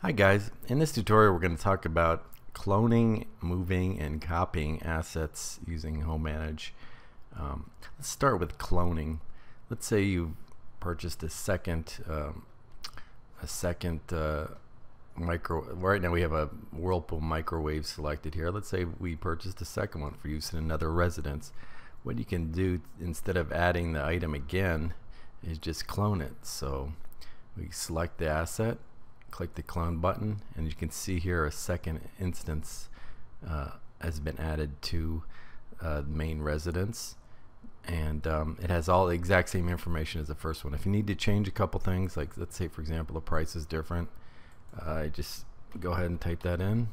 Hi guys, in this tutorial we're going to talk about cloning, moving, and copying assets using HomeManage. Um, let's start with cloning. Let's say you purchased a second, um, a second uh, micro. Right now we have a Whirlpool microwave selected here. Let's say we purchased a second one for use in another residence. What you can do instead of adding the item again is just clone it. So we select the asset click the clone button and you can see here a second instance uh, has been added to uh, the main residence. And um, it has all the exact same information as the first one. If you need to change a couple things like let's say for example the price is different uh, just go ahead and type that in.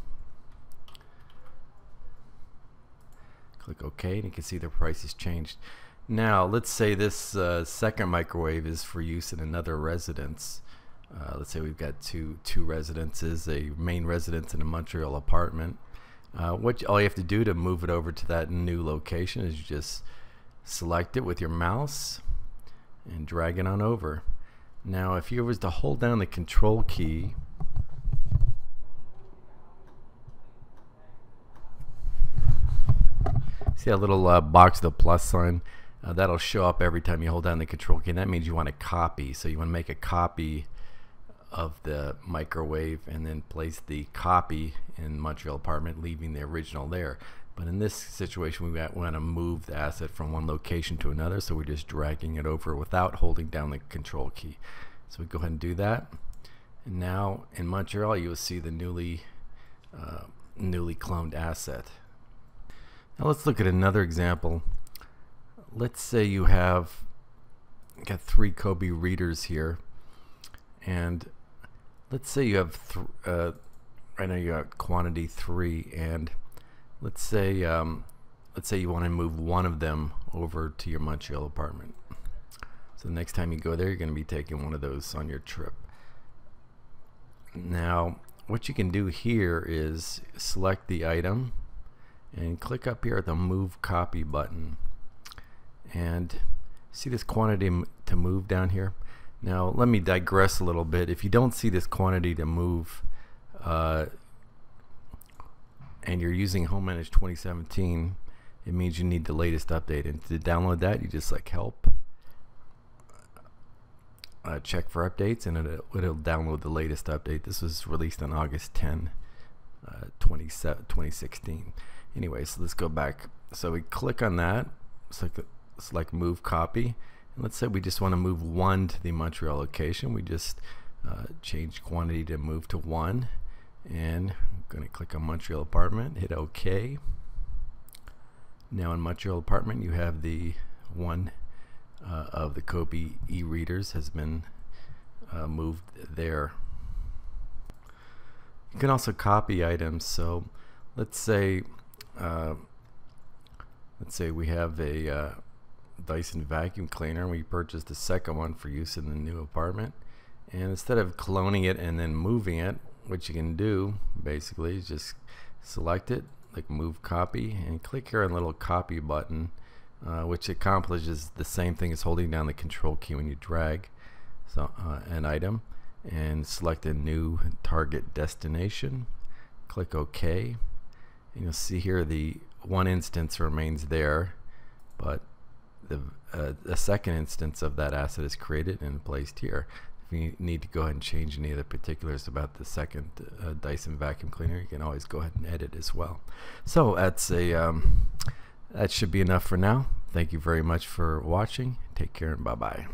Click OK and you can see the price has changed. Now let's say this uh, second microwave is for use in another residence uh, let's say we've got two two residences, a main residence and a Montreal apartment. Uh, what all you have to do to move it over to that new location is you just select it with your mouse and drag it on over. Now, if you was to hold down the control key, see that little uh, box, the plus sign, uh, that'll show up every time you hold down the control key. And that means you want to copy. So you want to make a copy of the microwave and then place the copy in Montreal apartment leaving the original there. But in this situation we want to move the asset from one location to another so we're just dragging it over without holding down the control key. So we go ahead and do that. And now in Montreal you'll see the newly uh, newly cloned asset. Now let's look at another example. Let's say you have got three Kobo readers here and let's say you have uh, right now you got quantity three and let's say um, let's say you want to move one of them over to your Montreal apartment. So the next time you go there you're going to be taking one of those on your trip. Now what you can do here is select the item and click up here at the move copy button. And see this quantity to move down here now let me digress a little bit. If you don't see this quantity to move uh, and you're using HomeManage 2017, it means you need the latest update. And to download that, you just like help, uh, check for updates, and it'll, it'll, download the latest update. This was released on August 10, uh, 2016. Anyway, so let's go back. So we click on that, select, select Move Copy let's say we just want to move one to the Montreal location. We just uh, change quantity to move to one. And I'm going to click on Montreal apartment, hit OK. Now in Montreal apartment you have the one uh, of the Kobo e-readers has been uh, moved there. You can also copy items. So let's say uh, let's say we have a uh, Dyson vacuum cleaner. We purchased a second one for use in the new apartment. And instead of cloning it and then moving it, what you can do basically is just select it, like move copy, and click here on the little copy button, uh, which accomplishes the same thing as holding down the control key when you drag so, uh, an item and select a new target destination. Click OK. And you'll see here the one instance remains there, but the, uh, a second instance of that asset is created and placed here. If you need to go ahead and change any of the particulars about the second uh, Dyson vacuum cleaner, you can always go ahead and edit as well. So that's a um, that should be enough for now. Thank you very much for watching. Take care and bye bye.